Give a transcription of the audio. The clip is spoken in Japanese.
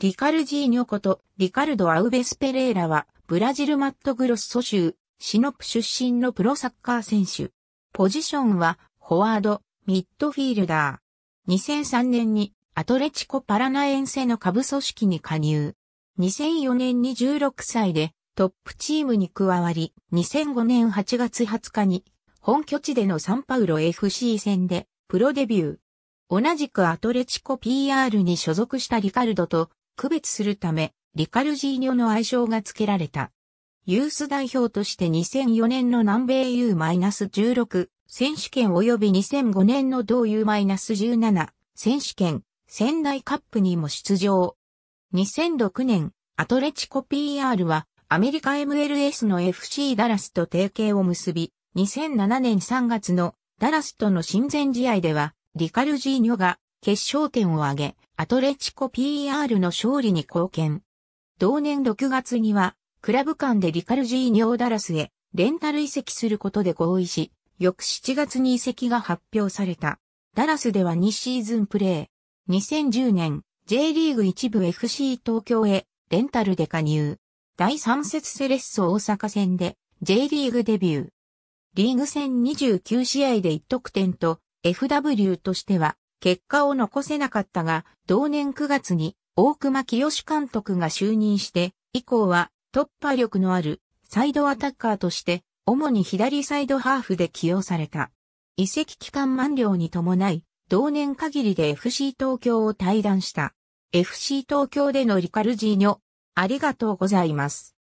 リカルジーニョこと、リカルド・アウベス・ペレーラは、ブラジルマットグロッソ州、シノプ出身のプロサッカー選手。ポジションは、フォワード、ミッドフィールダー。2003年に、アトレチコ・パラナエンセの下部組織に加入。2004年に16歳で、トップチームに加わり、2005年8月20日に、本拠地でのサンパウロ FC 戦で、プロデビュー。同じくアトレチコ PR に所属したリカルドと区別するため、リカルジーニョの愛称が付けられた。ユース代表として2004年の南米 U-16 選手権及び2005年の同 U-17 選手権仙台カップにも出場。2006年、アトレチコ PR はアメリカ MLS の FC ダラスと提携を結び、2007年3月のダラスとの親善試合では、リカルジーニョが決勝点を挙げ、アトレチコ PR の勝利に貢献。同年6月には、クラブ間でリカルジーニョーダラスへレンタル移籍することで合意し、翌7月に移籍が発表された。ダラスでは2シーズンプレー。2010年、J リーグ一部 FC 東京へレンタルで加入。第3節セレッソ大阪戦で J リーグデビュー。リーグ戦29試合で1得点と FW としては結果を残せなかったが、同年9月に大熊清監督が就任して、以降は突破力のあるサイドアタッカーとして、主に左サイドハーフで起用された。移籍期間満了に伴い、同年限りで FC 東京を退団した。FC 東京でのリカルジーニョ、ありがとうございます。